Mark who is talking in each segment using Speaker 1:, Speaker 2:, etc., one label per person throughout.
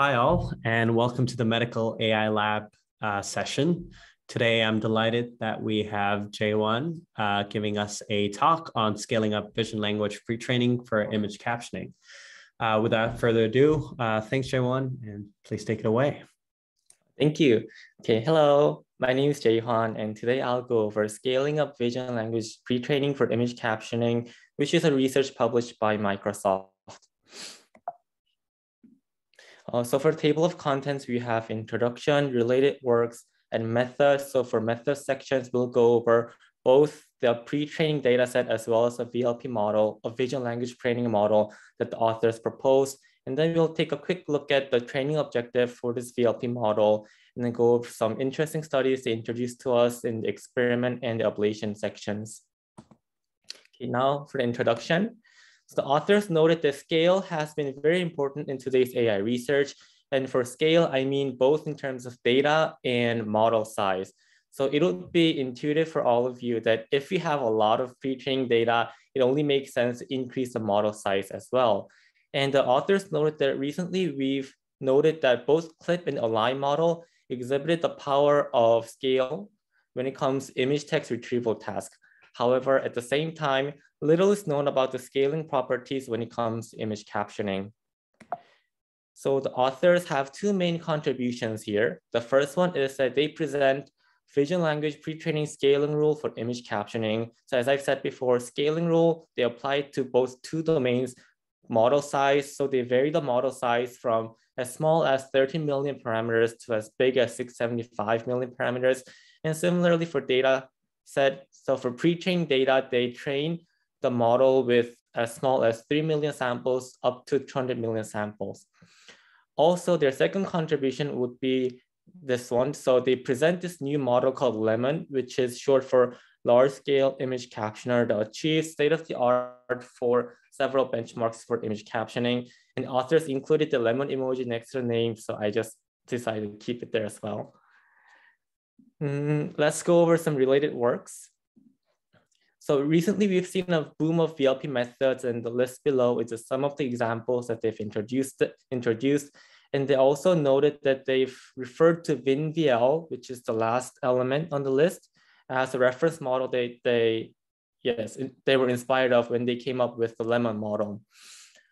Speaker 1: Hi, all, and welcome to the Medical AI Lab uh, session. Today, I'm delighted that we have Jaehwan uh, giving us a talk on scaling up vision language pre-training for image captioning. Uh, without further ado, uh, thanks, Jaehwan, and please take it away.
Speaker 2: Thank you. Okay, hello, my name is Jay Jaehwan, and today I'll go over scaling up vision language pre-training for image captioning, which is a research published by Microsoft. Uh, so for table of contents, we have introduction, related works, and methods. So for method sections, we'll go over both the pre-training data set as well as a VLP model, a vision language training model that the authors proposed. And then we'll take a quick look at the training objective for this VLP model and then go over some interesting studies they introduced to us in the experiment and the ablation sections. Okay, now for the introduction. So the authors noted that scale has been very important in today's AI research. And for scale, I mean both in terms of data and model size. So it would be intuitive for all of you that if we have a lot of pre-training data, it only makes sense to increase the model size as well. And the authors noted that recently we've noted that both CLIP and Align model exhibited the power of scale when it comes image text retrieval task. However, at the same time, little is known about the scaling properties when it comes to image captioning. So the authors have two main contributions here. The first one is that they present vision language pre-training scaling rule for image captioning. So as I've said before, scaling rule, they apply to both two domains, model size. So they vary the model size from as small as 13 million parameters to as big as 675 million parameters. And similarly for data set, so for pre-trained data, they train the model with as small as 3 million samples up to 200 million samples. Also, their second contribution would be this one. So they present this new model called Lemon, which is short for large scale image captioner that achieves state of the art for several benchmarks for image captioning. And authors included the lemon emoji next to the name. So I just decided to keep it there as well. Mm, let's go over some related works. So recently we've seen a boom of VLP methods and the list below is some of the examples that they've introduced, introduced and they also noted that they've referred to VinVL, which is the last element on the list, as a reference model they, they yes, they were inspired of when they came up with the Lemon model.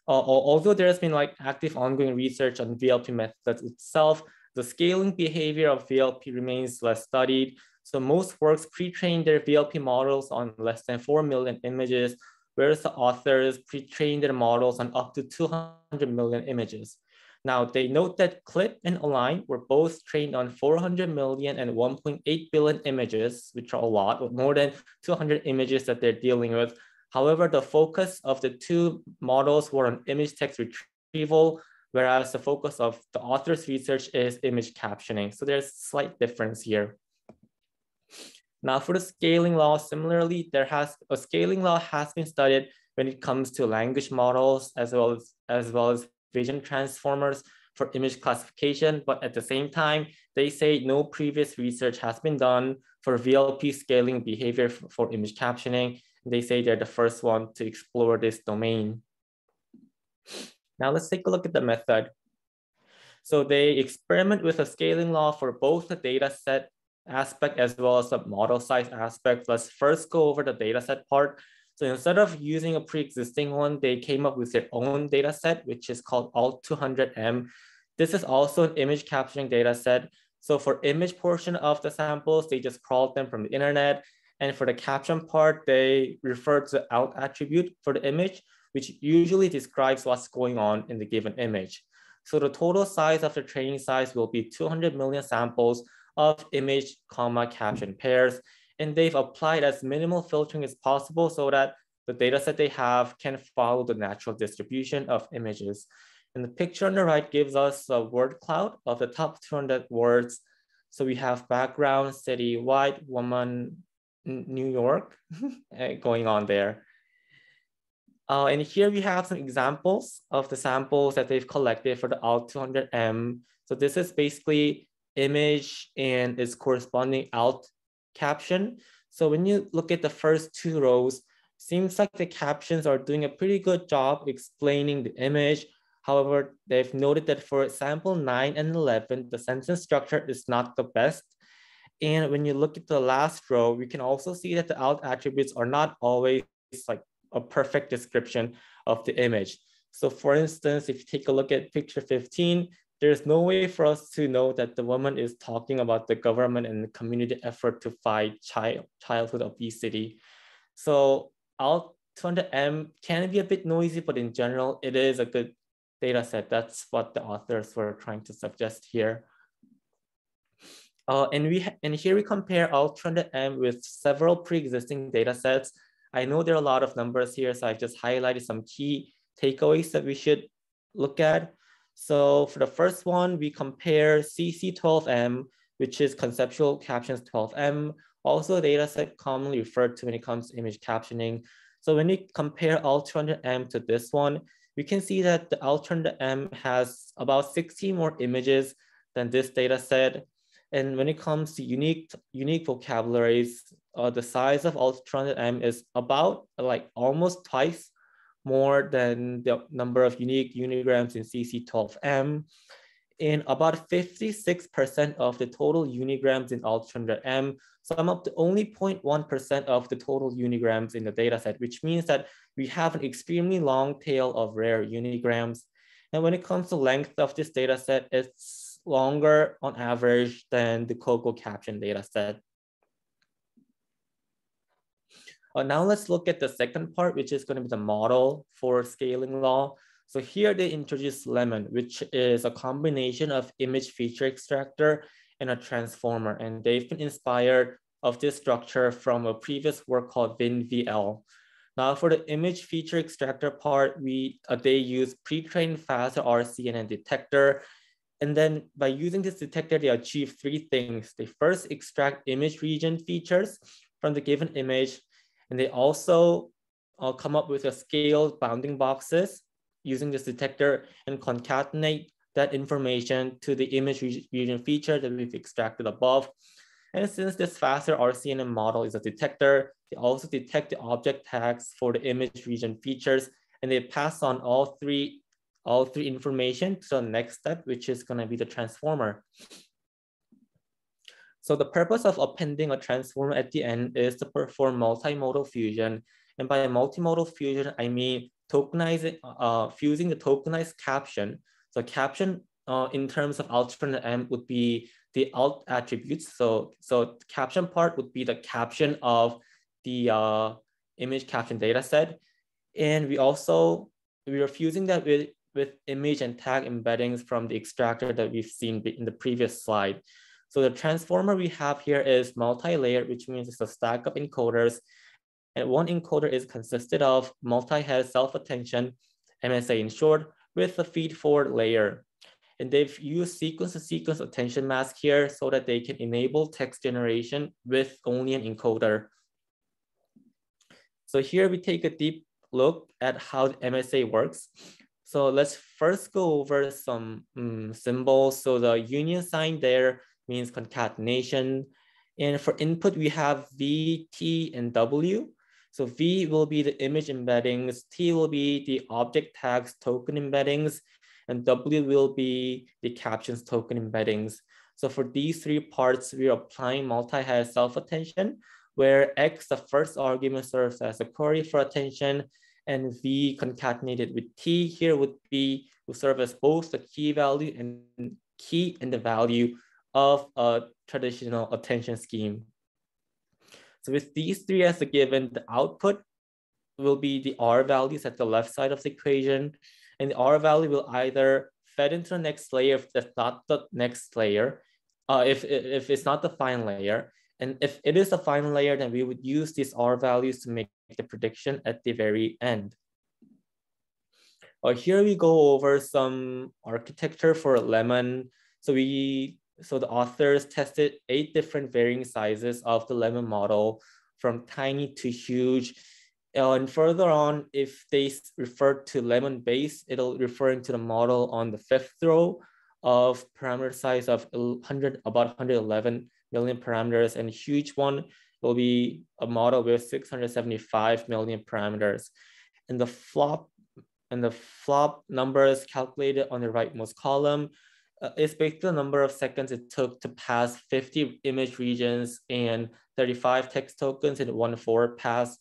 Speaker 2: Uh, although there has been like active ongoing research on VLP methods itself, the scaling behavior of VLP remains less studied. So most works pre-train their VLP models on less than 4 million images, whereas the authors pre-train their models on up to 200 million images. Now they note that CLIP and Align were both trained on 400 million and 1.8 billion images, which are a lot, more than 200 images that they're dealing with. However, the focus of the two models were on image text retrieval, whereas the focus of the author's research is image captioning. So there's slight difference here. Now for the scaling law, similarly, there has a scaling law has been studied when it comes to language models as well as, as well as vision transformers for image classification, but at the same time, they say no previous research has been done for VLP scaling behavior for image captioning. They say they're the first one to explore this domain. Now let's take a look at the method. So they experiment with a scaling law for both the data set aspect as well as the model size aspect. Let's first go over the data set part. So instead of using a pre-existing one, they came up with their own data set, which is called ALT200M. This is also an image capturing data set. So for image portion of the samples, they just crawled them from the internet. And for the caption part, they refer to alt attribute for the image, which usually describes what's going on in the given image. So the total size of the training size will be 200 million samples of image, comma, caption pairs and they've applied as minimal filtering as possible so that the data set they have can follow the natural distribution of images. And the picture on the right gives us a word cloud of the top 200 words. So we have background, city, white, woman, New York eh, going on there. Uh, and here we have some examples of the samples that they've collected for the ALT200M. So this is basically image and its corresponding alt caption. So when you look at the first two rows, seems like the captions are doing a pretty good job explaining the image. However, they've noted that for sample 9 and 11, the sentence structure is not the best. And when you look at the last row, we can also see that the alt attributes are not always like a perfect description of the image. So for instance, if you take a look at picture 15, there's no way for us to know that the woman is talking about the government and the community effort to fight child, childhood obesity. So alt 200M can be a bit noisy, but in general, it is a good data set. That's what the authors were trying to suggest here. Uh, and we and here we compare alt 200M with several pre-existing data sets. I know there are a lot of numbers here, so I've just highlighted some key takeaways that we should look at. So for the first one, we compare CC12M, which is conceptual captions 12M, also a data set commonly referred to when it comes to image captioning. So when we compare alt 200M to this one, we can see that the alt 200M has about 60 more images than this data set. And when it comes to unique, unique vocabularies, uh, the size of alt 200M is about like almost twice more than the number of unique unigrams in CC12M. In about 56% of the total unigrams in alt 200M, sum up to only 0.1% of the total unigrams in the dataset, which means that we have an extremely long tail of rare unigrams. And when it comes to length of this dataset, it's longer on average than the COCO caption data set. Uh, now let's look at the second part, which is going to be the model for scaling law. So here they introduce Lemon, which is a combination of image feature extractor and a transformer. And they've been inspired of this structure from a previous work called VinVL. Now for the image feature extractor part, we uh, they use pre-trained Faster RCNN detector and then by using this detector, they achieve three things. They first extract image region features from the given image, and they also uh, come up with a scaled bounding boxes using this detector and concatenate that information to the image region feature that we've extracted above. And since this Faster RCNN model is a detector, they also detect the object tags for the image region features, and they pass on all three all three information to the next step, which is gonna be the transformer. So the purpose of appending a transformer at the end is to perform multimodal fusion. And by multimodal fusion, I mean tokenizing, uh, fusing the tokenized caption. So caption uh, in terms of ALT200M would be the alt attributes. So, so caption part would be the caption of the uh, image caption data set. And we also, we are fusing that with with image and tag embeddings from the extractor that we've seen in the previous slide. So the transformer we have here is multi-layered, which means it's a stack of encoders. And one encoder is consisted of multi-head self-attention, MSA in short, with a feed-forward layer. And they've used sequence-to-sequence -sequence attention mask here so that they can enable text generation with only an encoder. So here we take a deep look at how MSA works. So let's first go over some um, symbols. So the union sign there means concatenation. And for input, we have V, T, and W. So V will be the image embeddings, T will be the object tags token embeddings, and W will be the captions token embeddings. So for these three parts, we are applying multi-head self-attention, where X, the first argument serves as a query for attention, and V concatenated with T here would be, will serve as both the key value and key and the value of a traditional attention scheme. So with these three as a given, the output will be the R values at the left side of the equation. And the R value will either fed into the next layer if that's not the next layer, uh, if, if it's not the final layer. And if it is the final layer, then we would use these R values to make the prediction at the very end. Uh, here we go over some architecture for lemon. So we so the authors tested eight different varying sizes of the lemon model from tiny to huge. And further on, if they refer to lemon base, it'll referring to the model on the fifth row of parameter size of 100, about 111 million parameters and huge one will be a model with 675 million parameters. And the flop and the flop numbers calculated on the rightmost column. Uh, it's basically the number of seconds it took to pass 50 image regions and 35 text tokens in one forward pass.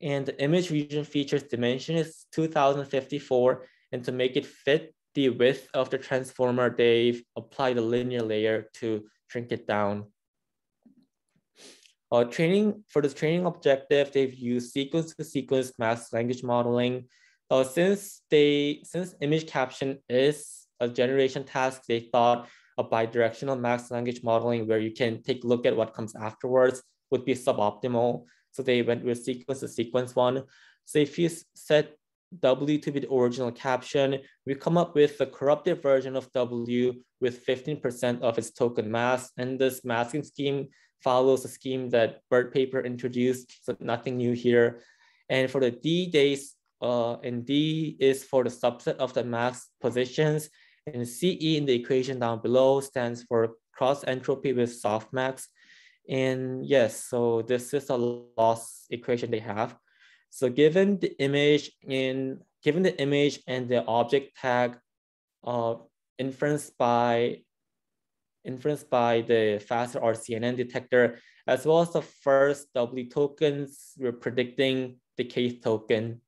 Speaker 2: And the image region features dimension is 2054. And to make it fit the width of the transformer, they've applied a linear layer to shrink it down. Uh, training for this training objective, they've used sequence to sequence masked language modeling. Uh, since they since image caption is a generation task, they thought a bidirectional masked language modeling where you can take a look at what comes afterwards would be suboptimal. So they went with sequence to sequence one. So if you set W to be the original caption, we come up with a corrupted version of W with 15% of its token mass. And this masking scheme follows a scheme that BERT paper introduced, so nothing new here. And for the D days, uh, and D is for the subset of the mass positions, and CE in the equation down below stands for cross entropy with softmax. And yes, so this is a loss equation they have. So given the image in given the image and the object tag uh, inferenced by influenced by the faster RCNN detector, as well as the first W tokens, we're predicting the kth token.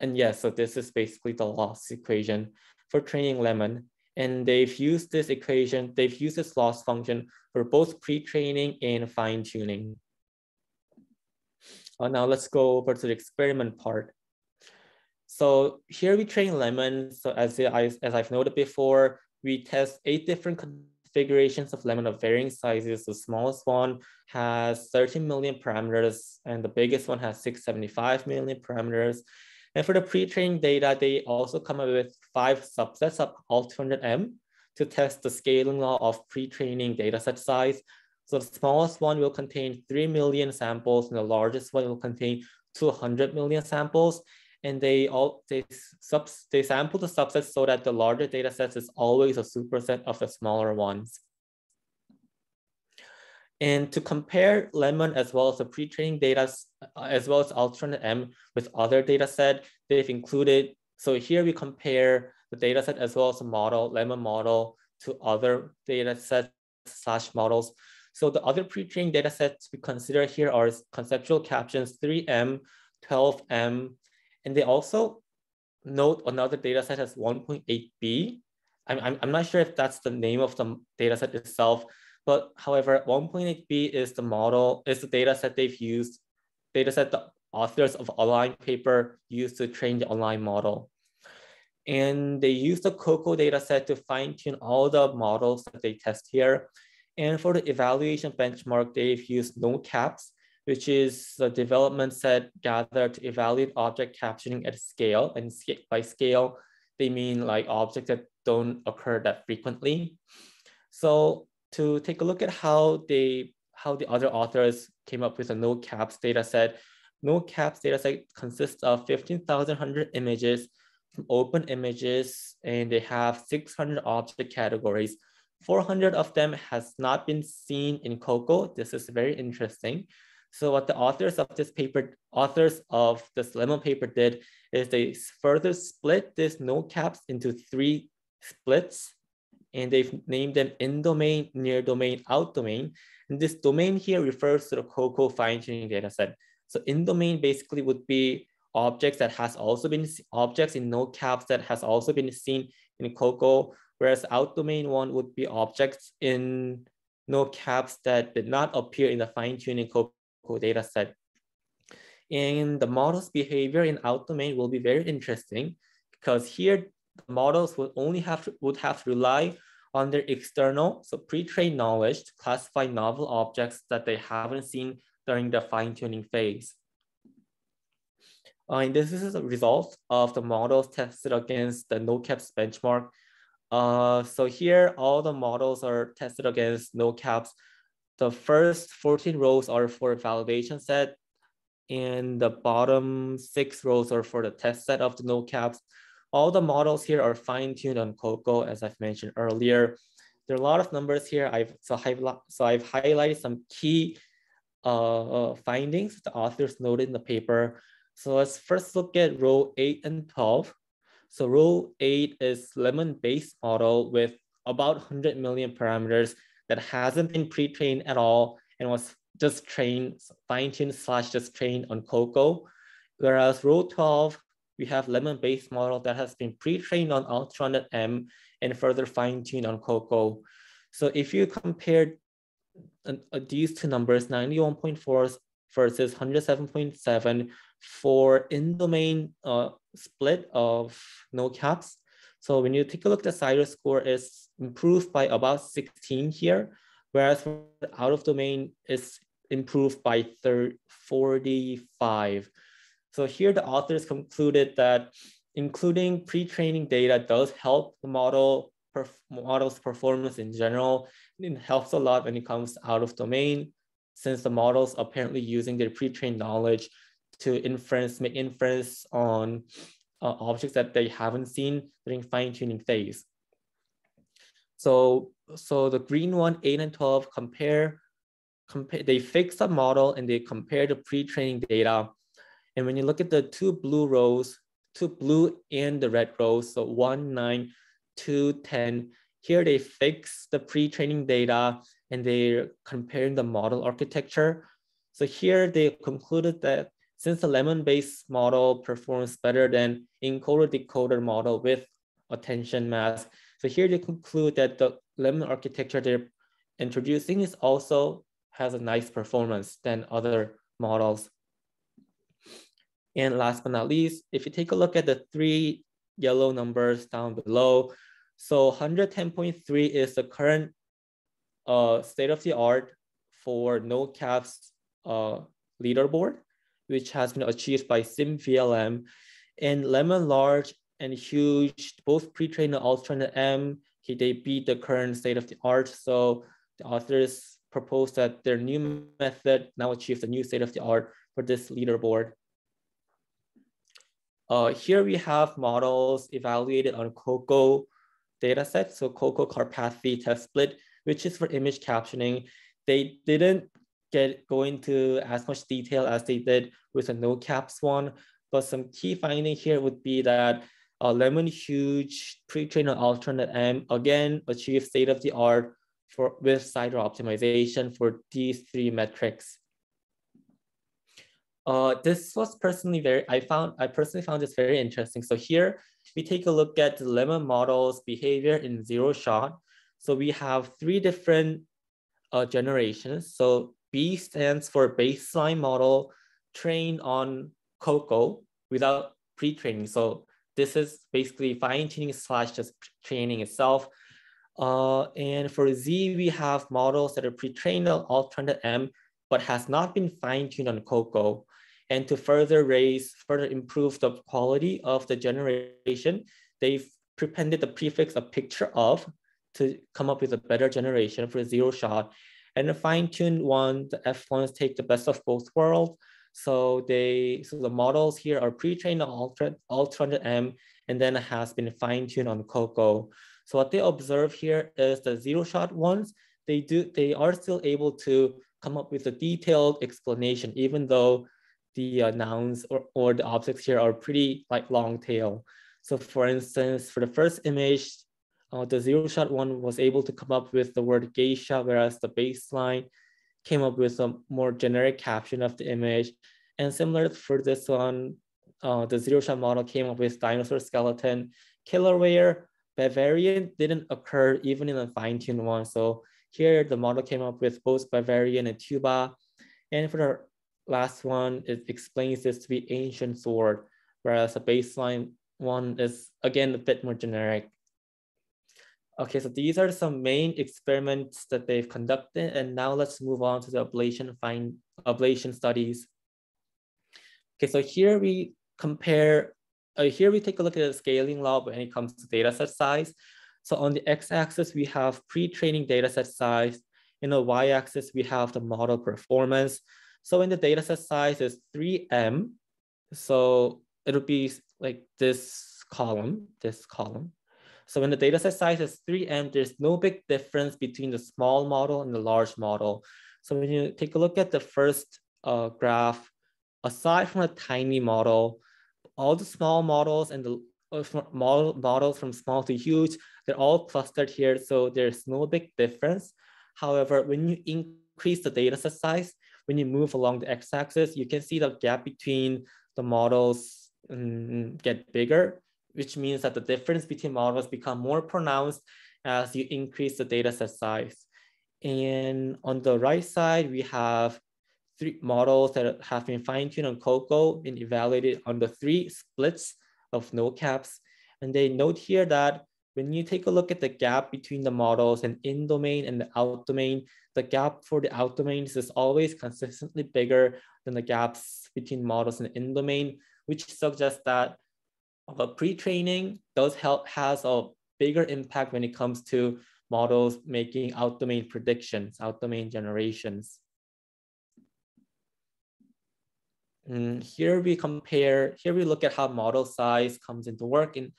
Speaker 2: And yes, so this is basically the loss equation for training Lemon. And they've used this equation, they've used this loss function for both pre-training and fine-tuning. Uh, now let's go over to the experiment part. So here we train Lemon. So as, I, as I've noted before, we test eight different configurations of lemon of varying sizes. The smallest one has 13 million parameters and the biggest one has 675 million parameters. And for the pre-training data, they also come up with five subsets of ALT200M to test the scaling law of pre-training dataset size. So the smallest one will contain 3 million samples and the largest one will contain 200 million samples and they all they subs they sample the subsets so that the larger data sets is always a superset of the smaller ones. And to compare Lemon as well as the pre-training data, uh, as well as ALT200M with other data set, they've included, so here we compare the data set as well as the model, Lemon model to other data sets slash models. So the other pre-training data sets we consider here are conceptual captions 3M, 12M, and they also note another data set as 1.8b. I'm, I'm, I'm not sure if that's the name of the data set itself, but however, 1.8b is the model, is the data set they've used, data set the authors of Align paper used to train the Align model. And they use the COCO data set to fine tune all the models that they test here. And for the evaluation benchmark, they've used no caps which is a development set gathered to evaluate object captioning at scale. And by scale, they mean like objects that don't occur that frequently. So to take a look at how they how the other authors came up with a no caps data set, no caps data set consists of 15,100 images from open images, and they have 600 object categories. 400 of them has not been seen in COCO. This is very interesting. So what the authors of this paper, authors of this lemon paper did is they further split this no caps into three splits and they've named them in domain, near domain, out domain. And this domain here refers to the COCO fine-tuning data set. So in domain basically would be objects that has also been objects in no caps that has also been seen in COCO, whereas out domain one would be objects in no caps that did not appear in the fine-tuning COCO data set. And the model's behavior in out domain will be very interesting because here the models would only have to, would have to rely on their external, so pre-trained knowledge to classify novel objects that they haven't seen during the fine-tuning phase. Uh, and this is a result of the models tested against the no-caps benchmark. Uh, so here, all the models are tested against no-caps the first 14 rows are for validation set and the bottom six rows are for the test set of the no caps. All the models here are fine-tuned on COCO, as I've mentioned earlier. There are a lot of numbers here. I've so I've so I've highlighted some key uh, uh, findings the authors noted in the paper. So let's first look at row eight and 12. So row eight is lemon-based model with about 100 million parameters that hasn't been pre-trained at all and was just trained, fine-tuned slash just trained on Coco. Whereas row 12, we have lemon-based model that has been pre-trained on ALT200M and further fine-tuned on Coco. So if you compare uh, these two numbers, 91.4 versus 107.7 for in-domain uh, split of no caps. So when you take a look, the CIDEr score is improved by about 16 here, whereas out of domain is improved by 30, 45. So here the authors concluded that including pre-training data does help the model perf model's performance in general. It helps a lot when it comes out of domain, since the models apparently using their pre-trained knowledge to inference, make inference on uh, objects that they haven't seen during fine-tuning phase. So, so the green one, eight and 12 compare, compare, they fix the model and they compare the pre-training data. And when you look at the two blue rows, two blue and the red rows, so one, nine, two, 10, here they fix the pre-training data and they're comparing the model architecture. So here they concluded that since the lemon-based model performs better than encoder-decoder model with attention mask, so here they conclude that the lemon architecture they're introducing is also has a nice performance than other models. And last but not least, if you take a look at the three yellow numbers down below, so 110.3 is the current uh, state of the art for no caps uh, leaderboard, which has been achieved by SimVLM. And Lemon Large and Huge, both pre-trained and Ultra M, they beat the current state of the art. So the authors proposed that their new method now achieves the new state of the art for this leaderboard. Uh, here we have models evaluated on COCO dataset, so COCO Karpathy test split, which is for image captioning. They didn't get go into as much detail as they did with the no caps one, but some key finding here would be that uh, Lemon Huge pre-trained on ALT200M again achieved state of the art for with CIDEr optimization for these three metrics. Uh, this was personally very, I found, I personally found this very interesting. So here we take a look at the lemon model's behavior in zero shot. So we have three different uh, generations. So B stands for baseline model trained on COCO without pre-training. So this is basically fine-tuning slash just training itself. Uh, and for Z, we have models that are pre-trained on ALT200M, but has not been fine-tuned on COCO. And to further raise, further improve the quality of the generation, they've prepended the prefix a picture of to come up with a better generation for zero shot. And the fine-tuned one, the F1s take the best of both worlds. So they, so the models here are pre-trained on Ultra, Ultra 100M and then has been fine-tuned on Coco. So what they observe here is the zero shot ones, they do, they are still able to come up with a detailed explanation, even though the uh, nouns or, or the objects here are pretty like long tail. So for instance, for the first image, uh, the zero shot one was able to come up with the word geisha, whereas the baseline came up with a more generic caption of the image. And similar for this one, uh, the zero shot model came up with dinosaur skeleton. Killerware, Bavarian didn't occur even in the fine-tuned one. So here the model came up with both Bavarian and tuba. And for the last one, it explains this to be ancient sword, whereas the baseline one is again a bit more generic. Okay, so these are some main experiments that they've conducted, and now let's move on to the ablation find ablation studies. Okay, so here we compare, uh, here we take a look at the scaling law when it comes to data set size. So on the x-axis, we have pre-training data set size. In the y-axis, we have the model performance. So when the data set size is 3M, so it'll be like this column, this column. So when the data set size is 3M, there's no big difference between the small model and the large model. So when you take a look at the first uh, graph, aside from a tiny model, all the small models and the model, models from small to huge, they're all clustered here, so there's no big difference. However, when you increase the data set size, when you move along the x-axis, you can see the gap between the models um, get bigger, which means that the difference between models become more pronounced as you increase the data set size. And on the right side, we have three models that have been fine-tuned on COCO and evaluated on the three splits of no caps. And they note here that when you take a look at the gap between the models and in domain and the out domain, the gap for the out domains is always consistently bigger than the gaps between models and in domain, which suggests that pre-training does help has a bigger impact when it comes to models making out domain predictions, out domain generations. And mm, here we compare, here we look at how model size comes into work in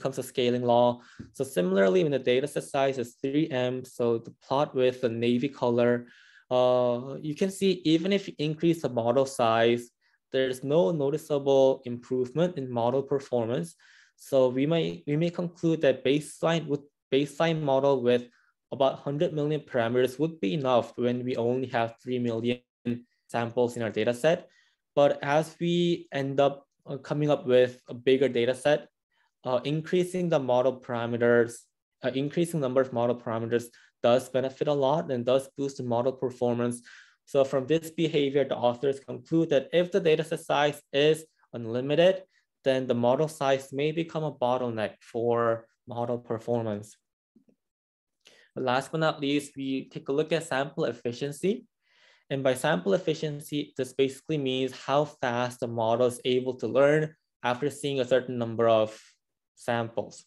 Speaker 2: comes to scaling law. So similarly, when the data set size is 3M, so the plot with the navy color, uh, you can see even if you increase the model size, there's no noticeable improvement in model performance. So we may we may conclude that baseline with baseline model with about 100 million parameters would be enough when we only have 3 million samples in our data set. But as we end up uh, coming up with a bigger data set, uh, increasing the model parameters, uh, increasing number of model parameters does benefit a lot and does boost the model performance. So from this behavior, the authors conclude that if the dataset size is unlimited, then the model size may become a bottleneck for model performance. But last but not least, we take a look at sample efficiency. And by sample efficiency, this basically means how fast the model is able to learn after seeing a certain number of samples.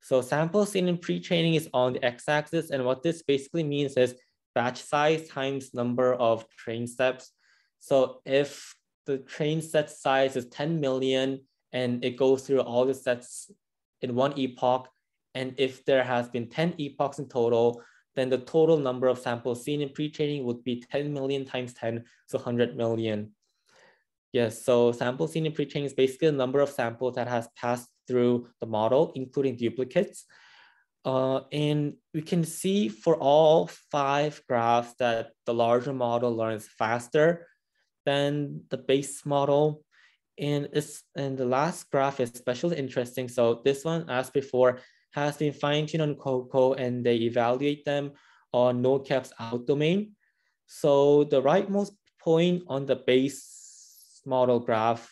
Speaker 2: So samples seen in pre-training is on the x-axis. And what this basically means is batch size times number of train steps. So if the train set size is 10 million and it goes through all the sets in one epoch, and if there has been 10 epochs in total, then the total number of samples seen in pre-training would be 10 million times 10, so 100 million. Yes, so sample seen in pre-training is basically the number of samples that has passed through the model, including duplicates. Uh, and we can see for all five graphs that the larger model learns faster than the base model. And, it's, and the last graph is especially interesting. So this one, as before, has been fine-tuned on COCO and they evaluate them on no caps out domain. So the rightmost point on the base model graph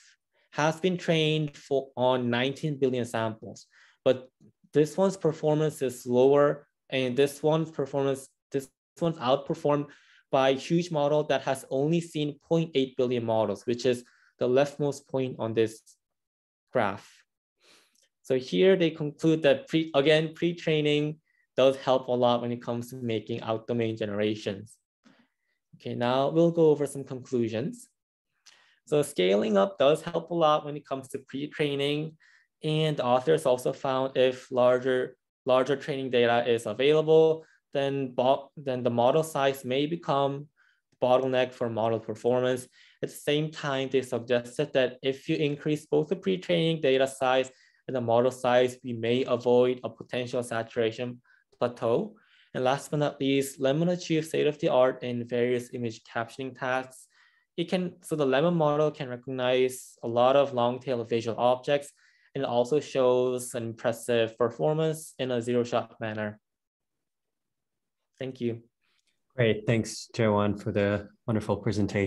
Speaker 2: has been trained for on 19 billion samples, but this one's performance is lower and this one's performance, this one's outperformed by a huge model that has only seen 0.8 billion models, which is the leftmost point on this graph. So here they conclude that pre, again, pre-training does help a lot when it comes to making out domain generations. Okay, now we'll go over some conclusions. So scaling up does help a lot when it comes to pre-training. And authors also found if larger, larger training data is available, then, then the model size may become bottleneck for model performance. At the same time, they suggested that if you increase both the pre-training data size and the model size, we may avoid a potential saturation plateau. And last but not least, Lemon achieved state-of-the-art in various image captioning tasks it can, so the lemon model can recognize a lot of long tail visual objects and it also shows an impressive performance in a zero shot manner. Thank you.
Speaker 1: Great. Thanks, Jaehwan, for the wonderful presentation.